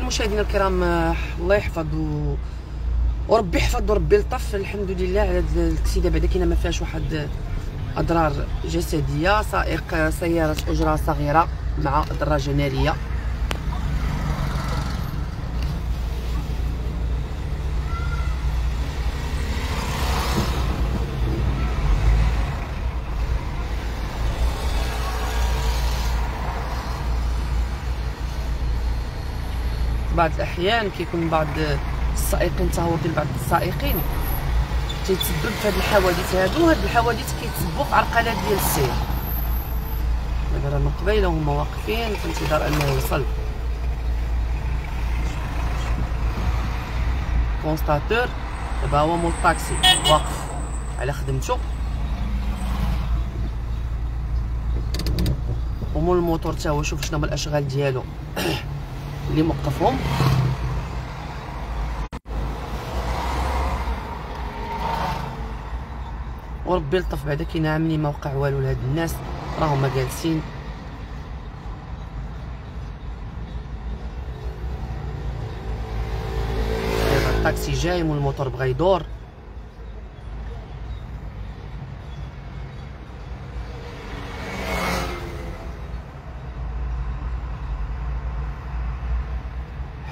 مشاهدينا الكرام آه، الله يحفظ. وربي يحفظ وربي يلطف. الحمد لله على الكسيده بعدا كاينة ما فيهاش واحد أضرار جسدية سائق سيارة أجرة صغيرة مع دراجه نارية. بعض الأحيان كيكون بعض السائقين تهور بعض السائقين تيتسبب في هاد الحوادث هادو. هاد الحوادث كيتسببوا في عرقلات ديال السير. دابا راه من قبيله هما واقفين في انتظار أنه يوصل. constateur دابا هو مول الطاكسي. واقف. على خدمته. ومول الموتور تا هو شوف شنو هما الأشغال ديالو. اللي موقفهم وربي يلطف بعدا كينعمني ما وقع والو لهاد الناس. راهما جالسين. الطاكسي جاي والموتور بغا يدور.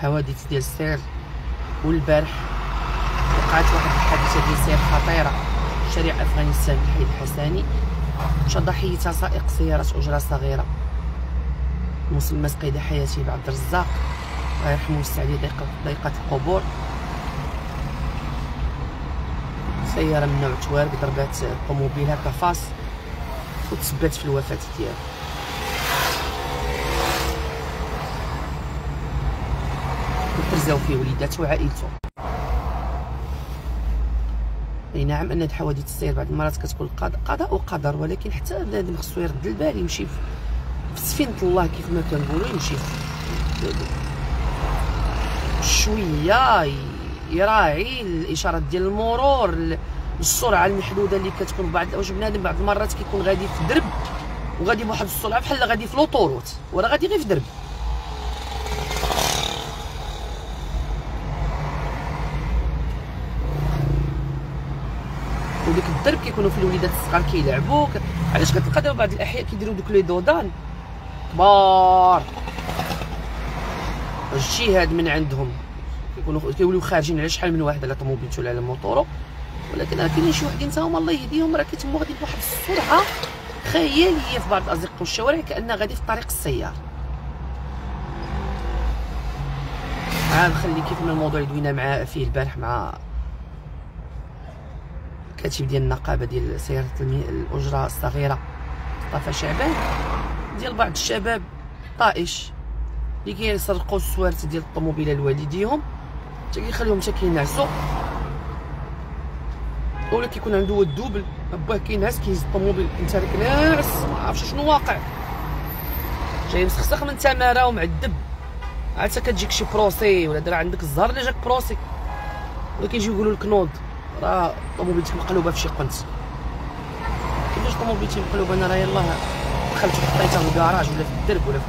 حوادث ديال السير والبارح وقعت واحد الحادثة ديال السير خطيرة. شارع افغانستان الحي الحساني مشى ضحيتها سائق سيارة أجرة صغيرة. مسلمة قيد حياته بعبد الرزاق. الله يرحمه ويوسع عليه ضيقة القبور. سيارة من نوع توارق ضربات الطوموبيل هكا فاس وتسبات في الوفاة ديالو. وترزاو فيه وليداته وعائلته. أي نعم أن الحوادث السير بعض المرات كتكون قضاء وقدر ولكن حتى بنادم خصو يرد البال يمشي في سفينة الله كيف ما كنقولوا يمشي شوية يراعي الإشارات ديال المرور السرعة المحدودة اللي كتكون بعض واش بنادم بعض المرات كيكون غادي في درب وغادي بواحد السرعة بحال غادي في لوطوروت ولا غادي غير في درب. وديك الدرب كيكونوا في الوليدات الصغار كيلعبوا علاش كتلقى دابا بعض الأحياء كيديروا دوك لي دودان؟ كبار. اجتهاد من عندهم. كيكونوا كيوليو خارجين على شحال من واحد على طوموبيلته ولا على موطورو ولكن راه كاينين شي وحدين تا هما الله يهديهم راه كيتموا غادي بواحد السرعة خيالية في بعض الازقه والشوارع كأنها غادي في طريق السيار عاد خلي كيف من الموضوع اللي دوينا معاه فيه البارح مع كاتب ديال النقابة ديال سيارة الأجرة الصغيرة طافا شعبان. ديال بعض الشباب طائش اللي كيسرقوا السوارت ديال الطوموبيله لوالديهم حتى كيخليهم حتى كينعسوا. ولا كيكون عنده هو ال double باه كينعس كيهز الطوموبيل انت راك ناعس ما عرفتش شنو واقع. جاي مسخسخ من تماره ومعذب. عاد كتجيك شي procès ولا دار عندك الزهر اللي جاك procès. ولا كيجيو يقولوا لك نوض. راه طوموبيلتك مقلوبة في شي قنت كيفاش طوموبيلتي مقلوبة؟ أنا راه يلاه دخلت حطيتها في الكراج ولا في الدرب ولا في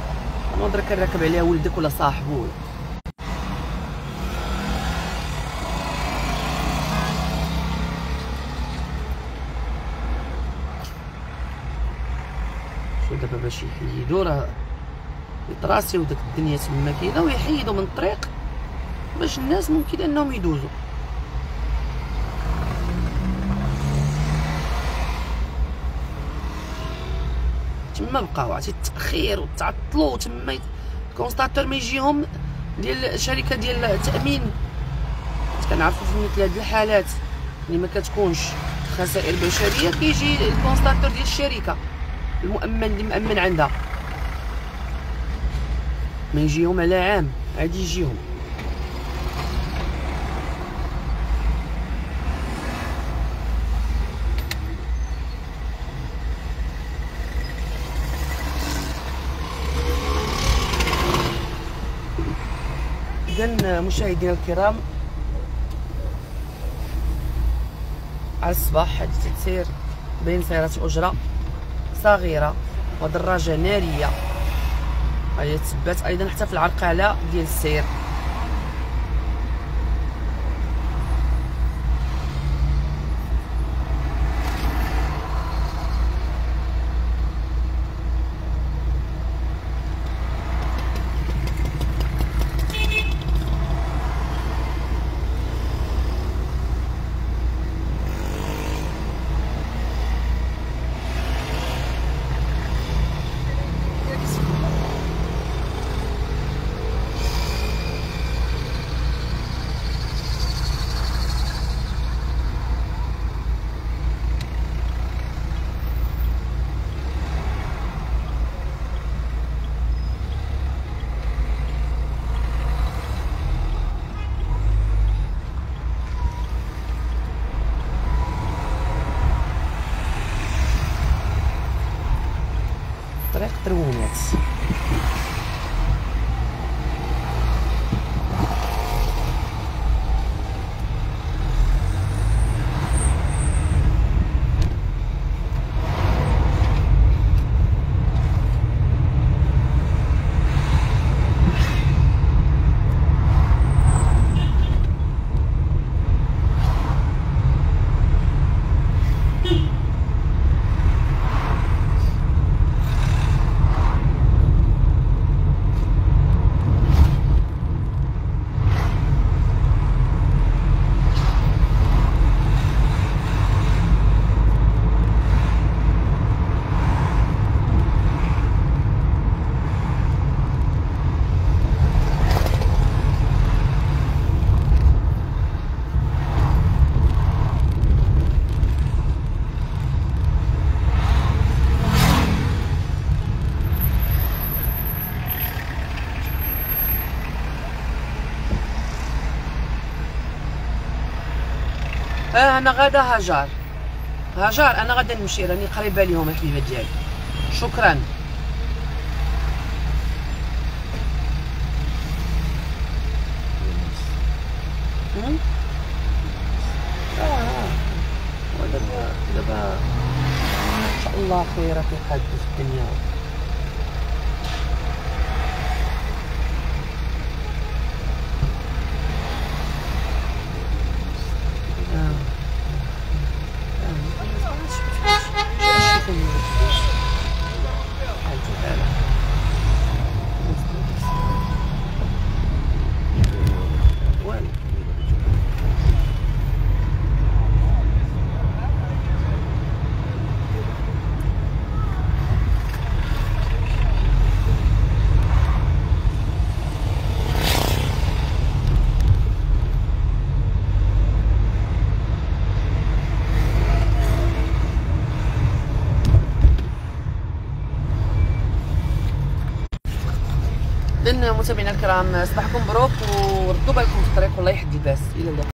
نوض راك راكب عليها ولدك ولا صاحبو. شو دابا باش يحيدو؟ راه يطراسي وداك الدنيا تما كاينة ويحيدوا من الطريق باش الناس ممكن إنهم يدوزوا تما بقاو عرفتي؟ التأخير والتعطلوا تما ال constateur ما يجيهم ديال الشركة ديال التأمين. كنعرفوا في مثل هذه الحالات اللي ما كتكونش خسائر بشرية كيجي ال constateur ديال الشركة المؤمن اللي مأمن عندها. ما يجيهم على عام عادي يجيهم. اذا مشاهدينا الكرام على الصباح حادثة سير بين سيارة أجرة صغيرة ودراجة نارية. هي تثبت أيضا حتى في العرقلة ديال السير. طريق ترونات آه أنا غادا هاجر هاجر أنا غادا نمشي راني قريبة ليهم الحبيبه ديالي شكرا. آه ودابا دابا إن شاء الله خير في حد في الدنيا اذا متابعينا الكرام صباحكم مبروك وردوا بالكم في الطريق والله يحد الباس. إلى اللقاء.